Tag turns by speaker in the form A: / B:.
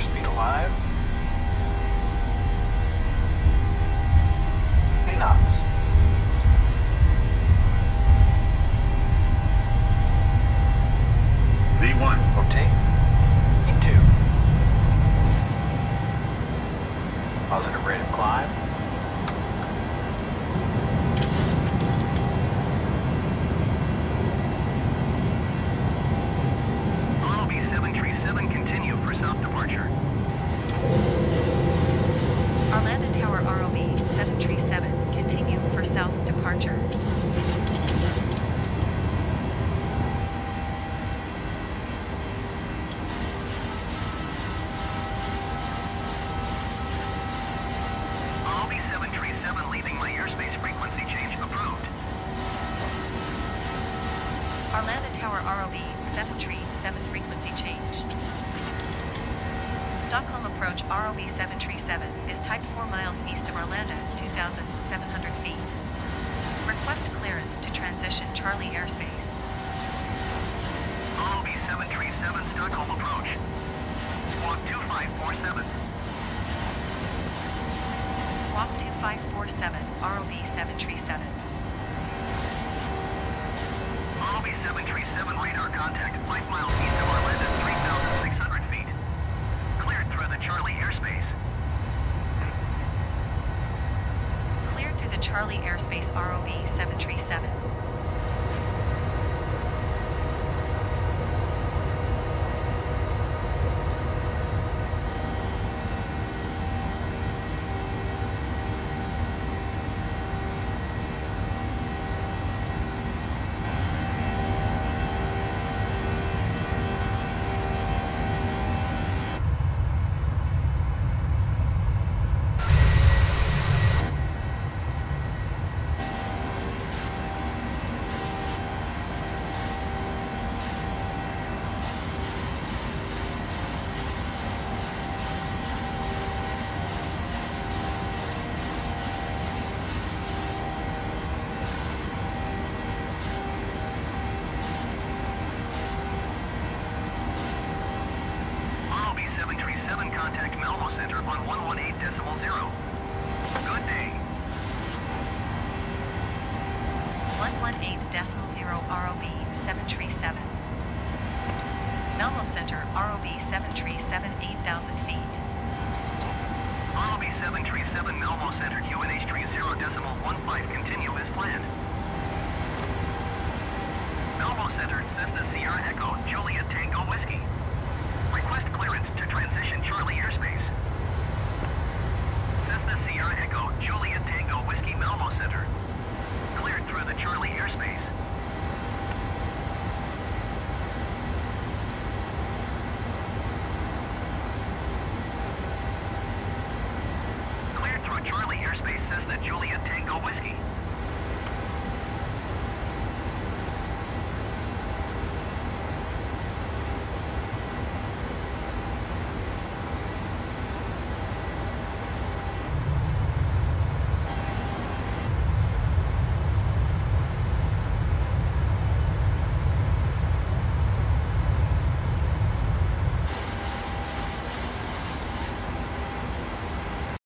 A: Clive. Eight knots.
B: V1.
A: Rotate. V2. Positive rate of climb.
C: ROB 737 continue for south departure.
D: Arlanda Tower ROV 737, continue for south departure.
C: ROB 737 leaving my airspace frequency change approved.
D: Arlanda Tower ROV 737 frequency change. Stockholm approach ROV 737 is type 4 miles east of Arlanda, 2,700 Charlie airspace.
C: ROB 737 Stockholm approach. Squawk 2547.
D: Squawk 2547, ROV 737.
C: ROB 737 radar contact 5 miles east of Arlanda, 3,600 feet. Cleared through the Charlie airspace.
D: Cleared through the Charlie airspace ROV 737.
C: ROB 737 contact Malmo Center on 118 decimal zero. Good day.
D: 118.0 ROV 737. Malmo Center ROB 737 8,000 feet.
C: ROB 737 Malmo Center QNH 30 decimal